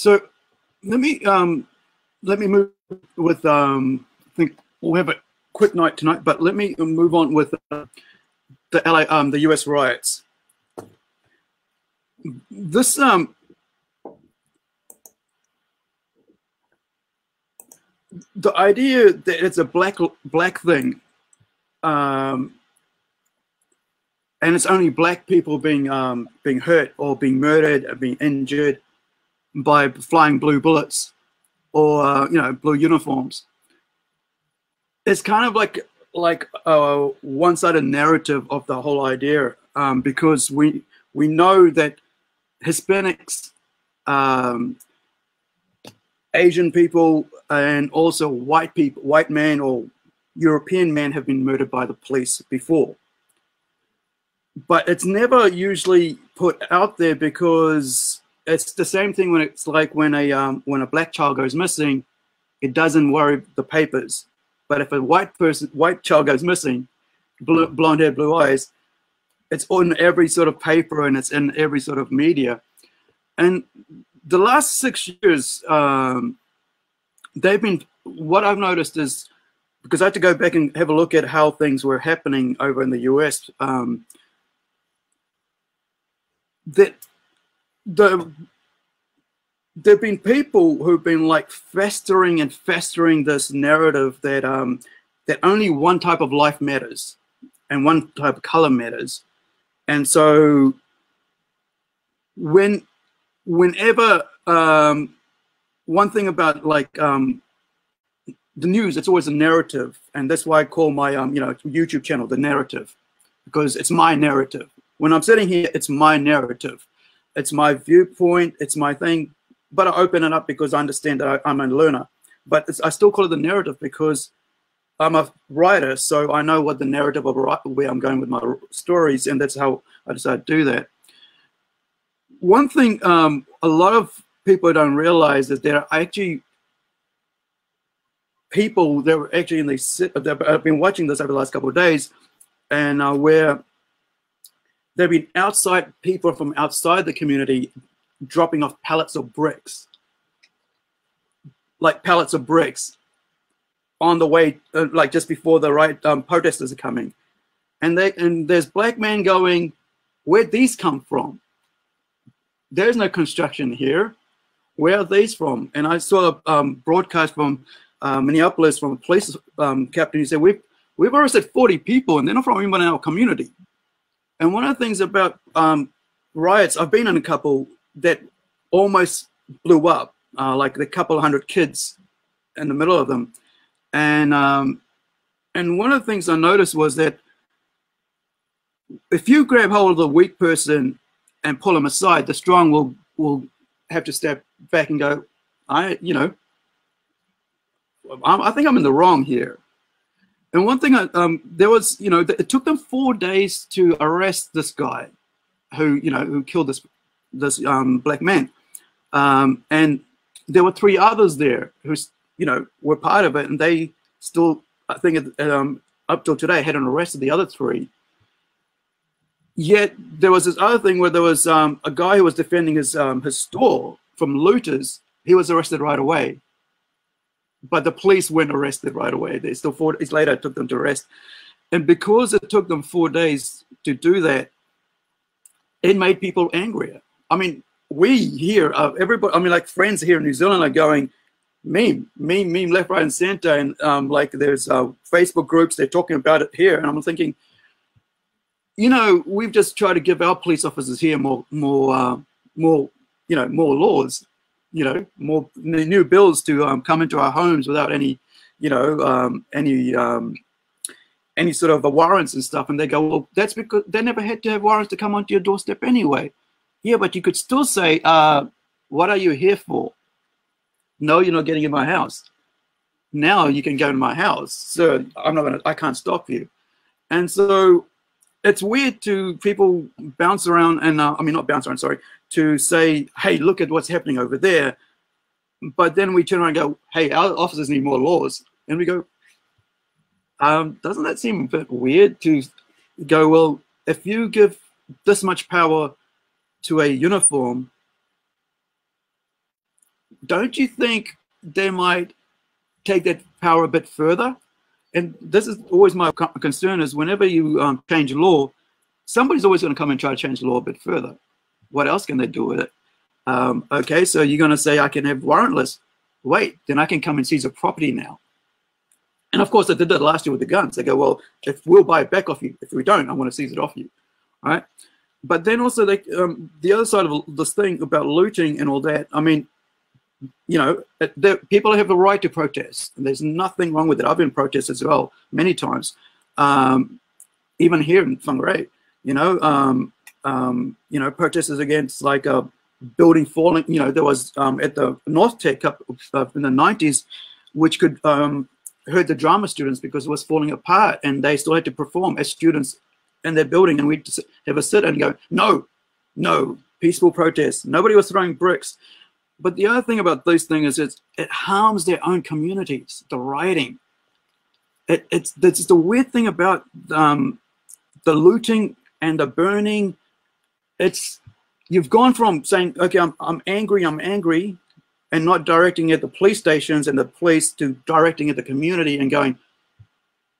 So let me um, let me move with um, I think we'll have a quick night tonight, but let me move on with uh, the LA um, the US riots. This um, the idea that it's a black black thing, um, and it's only black people being um, being hurt or being murdered or being injured by flying blue bullets or uh, you know blue uniforms. It's kind of like like a one-sided narrative of the whole idea um, because we we know that Hispanics, um, Asian people, and also white people, white men or European men have been murdered by the police before. But it's never usually put out there because it's the same thing when it's like when a um, when a black child goes missing, it doesn't worry the papers. But if a white person, white child goes missing, blue, blonde hair, blue eyes, it's on every sort of paper and it's in every sort of media. And the last six years, um, they've been. What I've noticed is because I had to go back and have a look at how things were happening over in the US. Um, that the there've been people who've been like festering and festering this narrative that um, that only one type of life matters and one type of color matters, and so when whenever um, one thing about like um, the news, it's always a narrative, and that's why I call my um, you know YouTube channel the narrative because it's my narrative. When I'm sitting here, it's my narrative it's my viewpoint, it's my thing, but I open it up because I understand that I, am a learner. But I still call it the narrative because I'm a writer, so I know what the narrative of where I'm going with my stories, and that's how I decided to do that. One thing um, a lot of people don't realize is there are actually people that were actually in the that have been watching this over the last couple of days, and uh, where there have been outside people from outside the community dropping off pallets of bricks, like pallets of bricks, on the way, uh, like just before the right um, protesters are coming, and they and there's black men going, where'd these come from? There's no construction here. Where are these from? And I saw a um, broadcast from uh, Minneapolis from a police um, captain who said, we've we've arrested 40 people, and they're not from anyone in our community. And one of the things about um, riots, I've been in a couple that almost blew up, uh, like the couple hundred kids in the middle of them. And um, and one of the things I noticed was that if you grab hold of the weak person and pull them aside, the strong will will have to step back and go, I, you know, I'm, I think I'm in the wrong here. And one thing, um, there was, you know, it took them four days to arrest this guy, who, you know, who killed this this um, black man, um, and there were three others there who, you know, were part of it, and they still, I think, um, up till today, hadn't arrested the other three. Yet there was this other thing where there was um, a guy who was defending his um, his store from looters. He was arrested right away but the police weren't arrested right away. They still four days later took them to arrest, and because it took them four days to do that, it made people angrier. I mean, we here, uh, everybody. I mean, like friends here in New Zealand are going meme, meme, meme, left, right, and center, and um, like there's uh, Facebook groups they're talking about it here, and I'm thinking, you know, we've just tried to give our police officers here more, more, uh, more, you know, more laws you know, more new bills to um, come into our homes without any, you know, um, any um, any sort of warrants and stuff. And they go, well, that's because they never had to have warrants to come onto your doorstep anyway. Yeah, but you could still say, uh, what are you here for? No, you're not getting in my house. Now you can go in my house. So I'm not gonna, I can't stop you. And so it's weird to people bounce around and uh, I mean not bounce around, sorry, to say, hey, look at what's happening over there. But then we turn around and go, hey, our officers need more laws. And we go, um, doesn't that seem a bit weird to go, well, if you give this much power to a uniform, don't you think they might take that power a bit further? And this is always my concern: is whenever you um, change law, somebody's always going to come and try to change the law a bit further. What else can they do with it? Um, okay, so you're going to say I can have warrantless. Wait, then I can come and seize a property now. And of course, they did that last year with the guns. They go, well, if we'll buy it back off you. If we don't, I want to seize it off you. All right. But then also, they, um, the other side of this thing about looting and all that, I mean, you know, the, people have a right to protest. And there's nothing wrong with it. I've been protested as well many times, um, even here in Whangarei, you know, um, um, you know, protesters against like a building falling, you know, there was um, at the NorthTec up uh, in the 90s, which could um, hurt the drama students because it was falling apart and they still had to perform as students in their building. And we'd have a sit and go, no, no, peaceful protest. Nobody was throwing bricks. But the other thing about these things is it harms their own communities, the rioting. It, it's, it's the weird thing about um, the looting and the burning. It's you've gone from saying, okay, I'm, I'm angry, I'm angry, and not directing at the police stations and the police to directing at the community and going,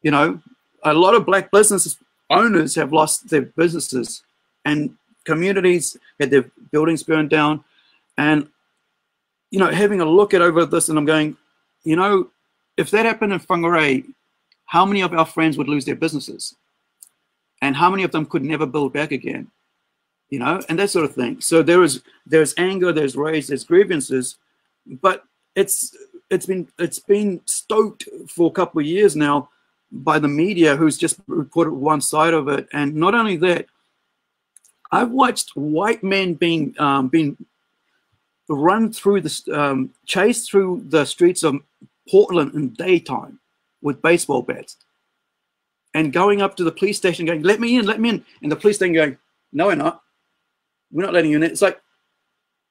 you know, a lot of black business owners have lost their businesses and communities had their buildings burned down. And, you know, having a look at over this and I'm going, you know, if that happened in Whangarei, how many of our friends would lose their businesses? And how many of them could never build back again? You know, and that sort of thing. So there is there's anger, there's rage, there's grievances, but it's it's been it's been stoked for a couple of years now by the media who's just reported one side of it. And not only that i've watched white men being um, being run through the um, chased through the streets of portland in daytime with baseball bats and going up to the police station going let me in let me in. And the police then going no we're not we're not letting you in it's like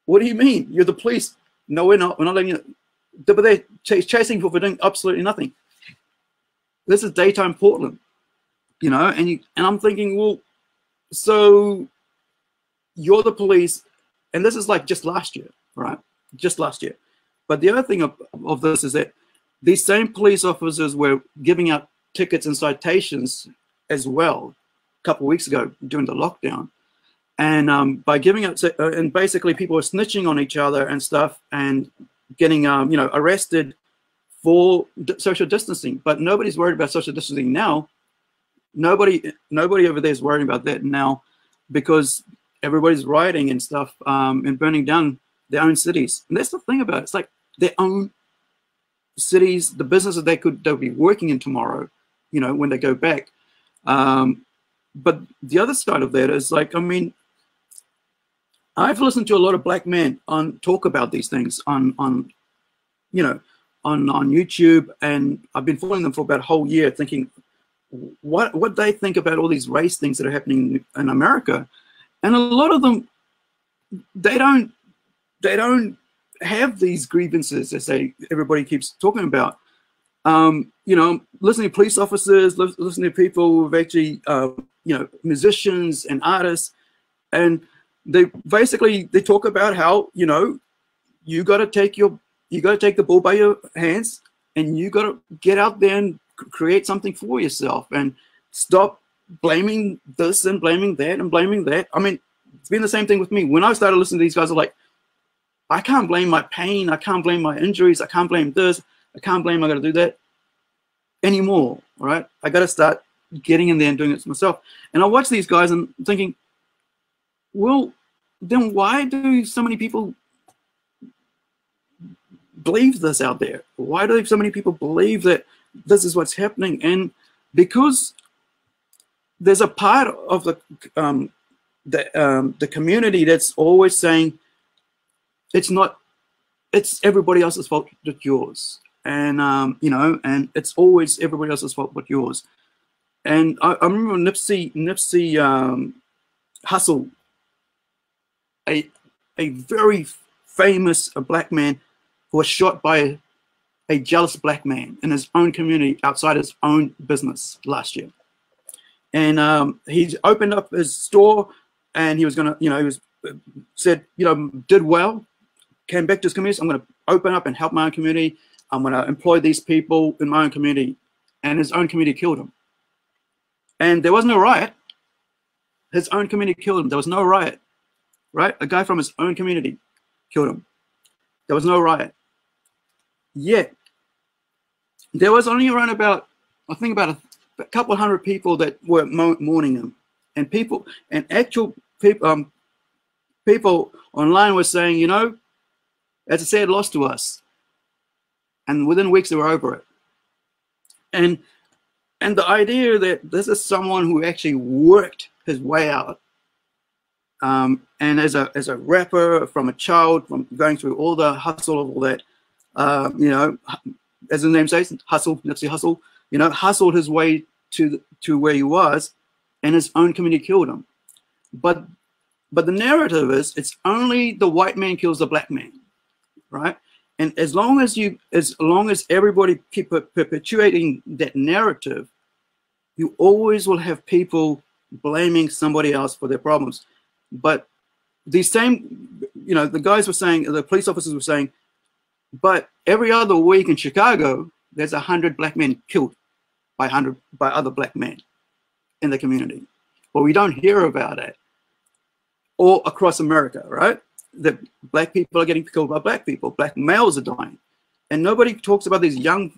what do you mean you're the police no, we're not. We're not letting you. In. But they're ch chasing people for doing absolutely nothing. This is daytime Portland, you know, and you and I'm thinking, well, so you're the police, and this is like just last year, right? Just last year. But the other thing of, of this is that these same police officers were giving out tickets and citations as well a couple of weeks ago during the lockdown and um, by giving up, uh, and basically people were snitching on each other and stuff, and getting um, you know arrested for social distancing. But nobody's worried about social distancing now. Nobody, nobody over there is worrying about that now, because everybody's rioting and stuff um, and burning down their own cities. And that's the thing about it. It's like their own cities, the businesses they could they'll be working in tomorrow, you know, when they go back. Um, but the other side of that is like, I mean, I've listened to a lot of black men on talk about these things on on you know on on YouTube, and I've been following them for about a whole year, thinking what what they think about all these race things that are happening in America, and a lot of them they don't they don't have these grievances as they everybody keeps talking about. Um, you know, listening to police officers, listening to people who've actually, uh, you know, musicians and artists, and they basically they talk about how you know you got to take your you got to take the bull by your hands and you got to get out there and create something for yourself and stop blaming this and blaming that and blaming that. I mean, it's been the same thing with me. When I started listening to these guys, are like, I can't blame my pain. I can't blame my injuries. I can't blame this. I can't blame I got to do that anymore. Right? I got to start getting in there and doing it myself. And I watch these guys and thinking, well, then why do so many people believe this out there? Why do so many people believe that this is what's happening? And because there's a part of the um, the um, the community that's always saying it's not it's everybody else's fault but yours and um, you know and it's always everybody else's fault but yours and I, I remember Nipsey Nipsey um, a, a very famous black man who was shot by a, a jealous black man in his own community outside his own business last year. And um, he opened up his store and he was going to, you know, he was said, you know, did well, came back to his community. I'm going to open up and help my own community. I'm going to employ these people in my own community. And his own community killed him. And there was no riot. His own community killed him. There was no riot, right? A guy from his own community killed him. There was no riot. Yet, there was only around about, I think about a, a couple hundred people that were mourning him. And people, and actual people, um, people online were saying, you know, as a sad loss to us. And within weeks, they were over it. And and the idea that this is someone who actually worked his way out. Um, and as a as a rapper from a child, from going through all the hustle of all that, uh, you know, as the name says, hustle, Nipsey Hussle, you know, hustled his way to to where he was, and his own community killed him. But but the narrative is it's only the white man kills the black man, right? And as long as you, as long as everybody keep perpetuating that narrative, you always will have people blaming somebody else for their problems. But these same, you know, the guys were saying, the police officers were saying, but every other week in Chicago, there's a hundred black men killed by hundred by other black men in the community. But we don't hear about it. Or across America, right? that black people are getting killed by black people, black males are dying. And nobody talks about these young,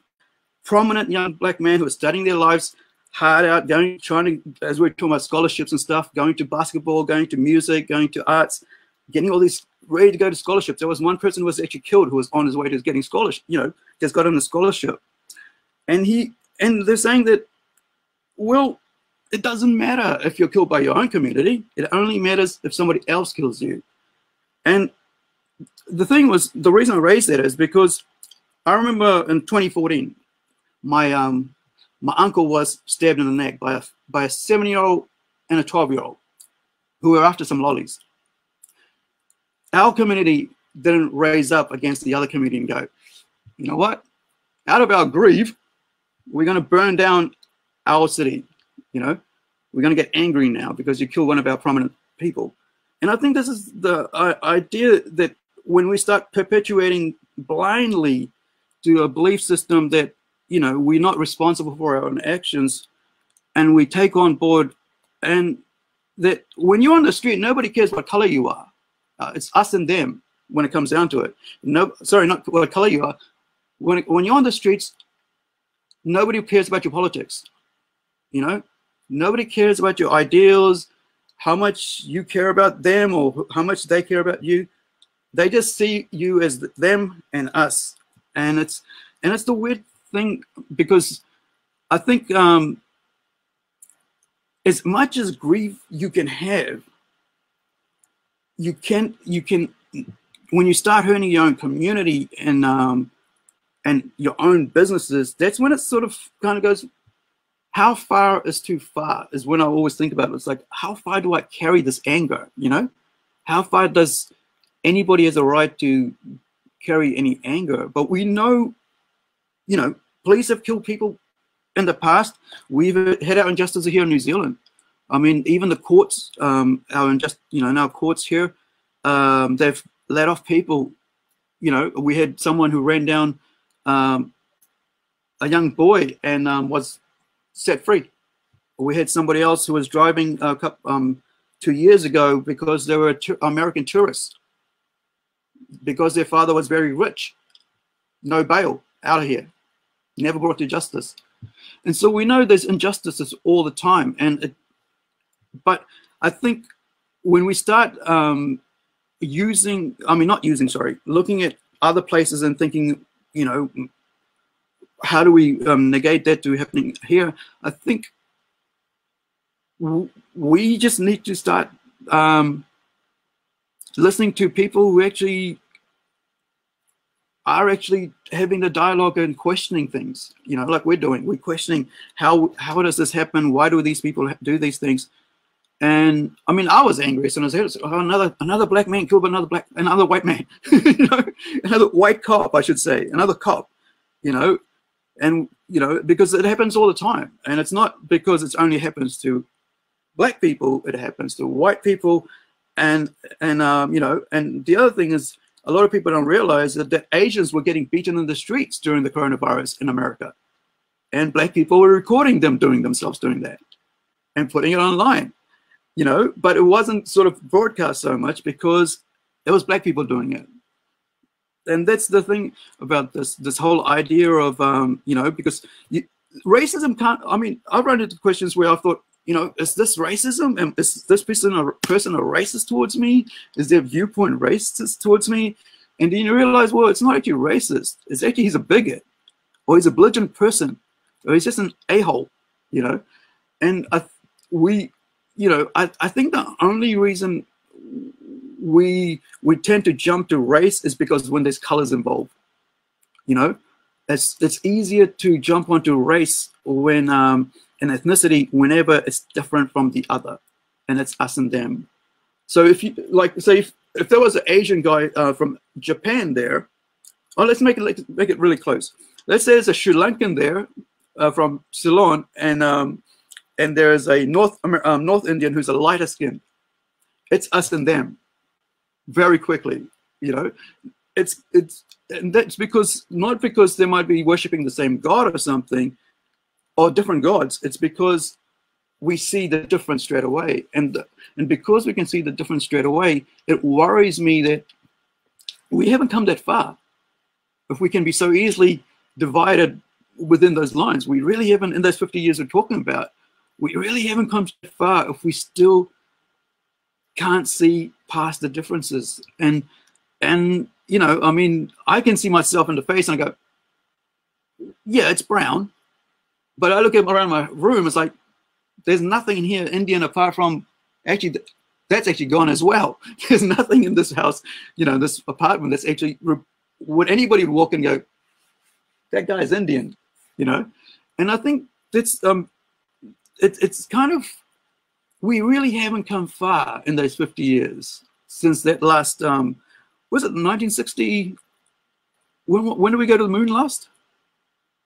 prominent young black men who are studying their lives hard out, going, trying to, as we're talking about scholarships and stuff, going to basketball, going to music, going to arts, getting all these ready to go to scholarships. There was one person who was actually killed who was on his way to getting scholarship, you know, just got on a scholarship. And he, and they're saying that, well, it doesn't matter if you're killed by your own community. It only matters if somebody else kills you. And the thing was, the reason I raised that is because I remember in 2014, my um, my uncle was stabbed in the neck by a by a seven year old and a 12 year old who were after some lollies. Our community didn't raise up against the other community and go, you know what? Out of our grief, we're going to burn down our city. You know, we're going to get angry now because you killed one of our prominent people. And I think this is the uh, idea that when we start perpetuating blindly to a belief system that, you know, we're not responsible for our own actions and we take on board and that when you're on the street, nobody cares what color you are. Uh, it's us and them when it comes down to it. No, sorry, not what color you are. When, when you're on the streets, nobody cares about your politics. You know, nobody cares about your ideals, how much you care about them or how much they care about you. They just see you as them and us, and it's and it's the weird thing because I think um, as much as grief you can have, you can you can when you start hurting your own community and um, and your own businesses, that's when it sort of kind of goes how far is too far is when I always think about it. It's like, how far do I carry this anger? You know, how far does anybody has a right to carry any anger? But we know, you know, police have killed people in the past. We've had our injustices here in New Zealand. I mean, even the courts, um, our injust, you know, our courts here, um, they've let off people. You know, we had someone who ran down um, a young boy and um, was set free. We had somebody else who was driving a couple, um, two years ago because they were American tourists, because their father was very rich. No bail, out of here, never brought to justice. And so we know there's injustices all the time. And it, but I think when we start um, using, I mean, not using, sorry, looking at other places and thinking, you know, how do we um, negate that to happening here? I think we just need to start um, listening to people who actually are actually having the dialogue and questioning things. You know, like we're doing. We're questioning how how does this happen? Why do these people do these things? And I mean, I was angry as soon as I heard. Oh, another another black man killed another black another white man. you know, another white cop, I should say, another cop. You know, and you know because it happens all the time and it's not because it only happens to black people it happens to white people and and um, you know and the other thing is a lot of people don't realize that the Asians were getting beaten in the streets during the coronavirus in America. And black people were recording them doing themselves doing that and putting it online, you know, but it wasn't sort of broadcast so much because it was black people doing it. And that's the thing about this this whole idea of um, you know, because you, racism can't I mean, I've run into questions where I thought, you know, is this racism? And is this person a person a racist towards me? Is their viewpoint racist towards me? And then you realize, well, it's not actually racist. It's actually he's a bigot, or he's a belligerent person, or he's just an a-hole, you know. And I, we, you know, I, I think the only reason we we tend to jump to race is because when there's colors involved, you know, it's it's easier to jump onto race when um, an ethnicity whenever it's different from the other, and it's us and them. So if you like, say if, if there was an Asian guy uh, from Japan there, oh, let's make it make it really close. Let's say there's a Sri Lankan there uh, from Ceylon, and um, and there's a North um, North Indian who's a lighter skin. It's us and them, very quickly. You know, it's it's and that's because not because they might be worshiping the same god or something, or different gods. It's because we see the difference straight away. And, and because we can see the difference straight away, it worries me that we haven't come that far. If we can be so easily divided within those lines, we really haven't, in those 50 years we're talking about, we really haven't come that far if we still can't see past the differences. And, and you know, I mean, I can see myself in the face and I go, yeah, it's brown, but I look at around my room, it's like there's nothing in here Indian apart from actually that's actually gone as well. There's nothing in this house, you know, this apartment that's actually would anybody walk and go, that guy is Indian, you know? And I think that's um it, it's kind of we really haven't come far in those 50 years since that last um was it 1960 when when did we go to the moon last